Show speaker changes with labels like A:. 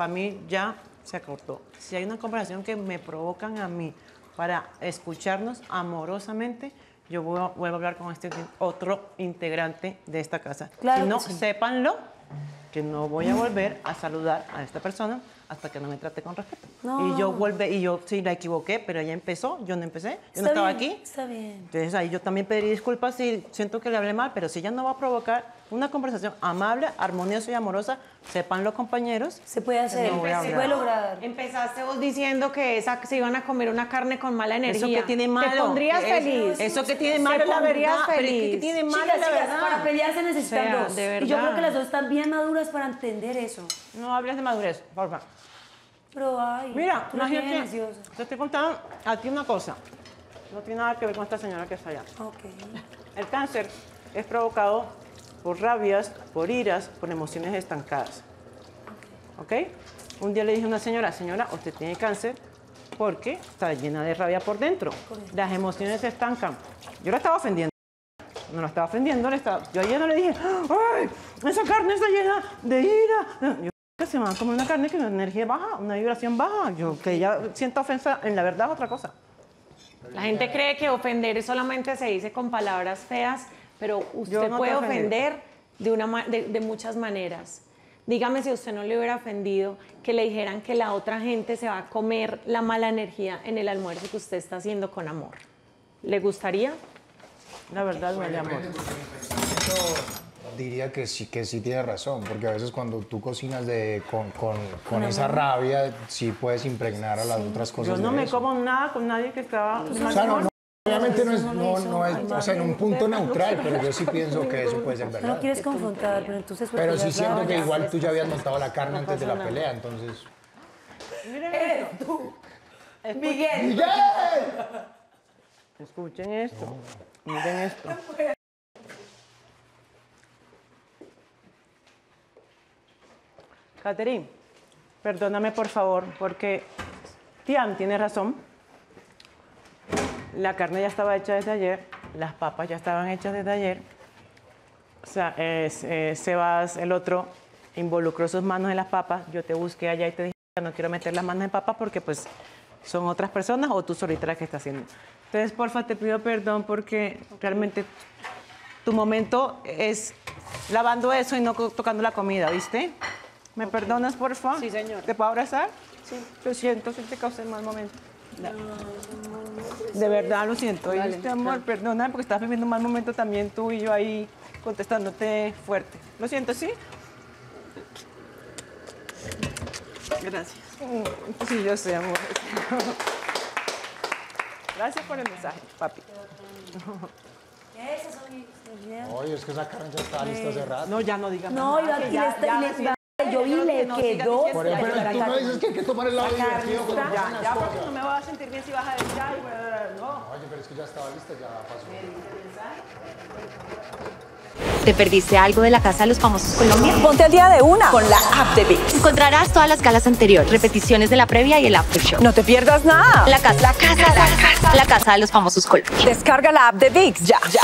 A: para mí ya se acortó. Si hay una conversación que me provocan a mí para escucharnos amorosamente, yo vuelvo a hablar con este otro integrante de esta casa.
B: Claro
A: si no,
B: sí.
A: sépanlo que no voy a volver a saludar a esta persona hasta que no me trate con respeto.
B: No.
A: Y yo vuelve y yo sí la equivoqué, pero ella empezó, yo no empecé, yo no
B: Está
A: estaba
B: bien,
A: aquí.
B: Está bien.
A: Entonces ahí yo también pediría disculpas si siento que le hablé mal, pero si ella no va a provocar una conversación amable, armoniosa y amorosa, sepan los compañeros.
B: Se puede hacer,
A: No
B: se puede lograr.
C: Empezaste vos diciendo que esa, se iban a comer una carne con mala energía.
A: Eso que tiene malo.
C: Te pondrías
A: es-
C: feliz.
A: Eso que tiene malo la
C: pondrías
A: verdad. Pero es que
C: feliz.
A: tiene malo
B: Chicas,
A: la
B: chicas,
A: verdad.
B: para pelear se necesitan
C: O sea,
B: dos.
C: de
B: Y yo creo que las dos están bien maduras para entender eso.
A: No hables de madurez, por favor. Mira,
B: tú
A: imagínate,
B: deliciosa.
A: te estoy contando a ti una cosa. No tiene nada que ver con esta señora que está allá.
B: Ok.
A: El cáncer es provocado por rabias, por iras, por emociones estancadas. ¿Ok? Un día le dije a una señora, señora, usted tiene cáncer porque está llena de rabia por dentro. Las emociones se estancan. Yo la estaba ofendiendo. No la estaba ofendiendo, le estaba, yo ayer no le dije, ¡ay! Esa carne está llena de ira. Yo que se va a comer una carne que una energía baja, una vibración baja. Yo que ella sienta ofensa en la verdad es otra cosa.
C: La gente cree que ofender solamente se dice con palabras feas, pero usted
A: no
C: puede ofender de, una, de, de muchas maneras. Dígame si a usted no le hubiera ofendido que le dijeran que la otra gente se va a comer la mala energía en el almuerzo que usted está haciendo con amor. ¿Le gustaría?
A: La verdad duele, amor.
D: Diría que sí, que sí tiene razón, porque a veces cuando tú cocinas de, con, con, con esa rabia, sí puedes impregnar a las otras cosas.
A: Yo no me
D: eso.
A: como nada con nadie que estaba...
D: O sea, no, no, obviamente no es, no, no es, o sea, en un punto neutral, pero yo sí pienso que eso puede ser
B: No
D: verdad.
B: quieres confrontar, pero entonces...
D: Pero sí siento que igual tú ya habías montado la carne antes de la pelea, entonces...
A: Miren esto.
B: Miguel.
D: ¡Miguel!
A: Escuchen esto. Miren esto. Catherine, perdóname por favor, porque Tian tiene razón. La carne ya estaba hecha desde ayer, las papas ya estaban hechas desde ayer. O sea, Sebas, el otro, involucró sus manos en las papas. Yo te busqué allá y te dije, no quiero meter las manos en papas porque pues son otras personas o tú solita la que estás haciendo. Entonces, porfa, te pido perdón porque realmente tu momento es lavando eso y no tocando la comida, ¿viste? ¿Me perdonas, porfa?
C: Sí, señor.
A: ¿Te puedo abrazar? Sí. Lo siento si te causé mal momento. De verdad lo siento, ¿viste, amor? Perdóname porque estás viviendo un mal momento también tú y yo ahí contestándote fuerte. Lo siento, ¿sí? Gracias. Mm, Sí, yo sé, amor. Gracias por el mensaje, papi.
B: Esas son mis-
D: Oye, es que esa carne ya está lista hace rato.
A: No, ya no digas
B: No,
A: más
B: y
A: nada,
B: la-
A: que
B: y
A: ya-
B: le está-
A: ya
B: yo vi, le
A: no
B: quedó
D: Por eso,
A: ya,
D: pero tú me dices que hay que tomar el lado divertido. con
A: Ya, ya,
D: cosas.
A: porque no me vas a sentir bien si vas a decir, ay, no.
D: Oye, pero es que ya estaba lista, ya pasó.
E: ¿Te perdiste algo de la Casa de los Famosos Colombia?
F: Ponte al día de una con la app de VIX.
E: Encontrarás todas las galas anteriores, repeticiones de la previa y el after show.
F: No te pierdas nada.
E: La casa, la casa, la casa, la casa de los famosos Colombia.
F: Descarga la app de VIX ya. ya.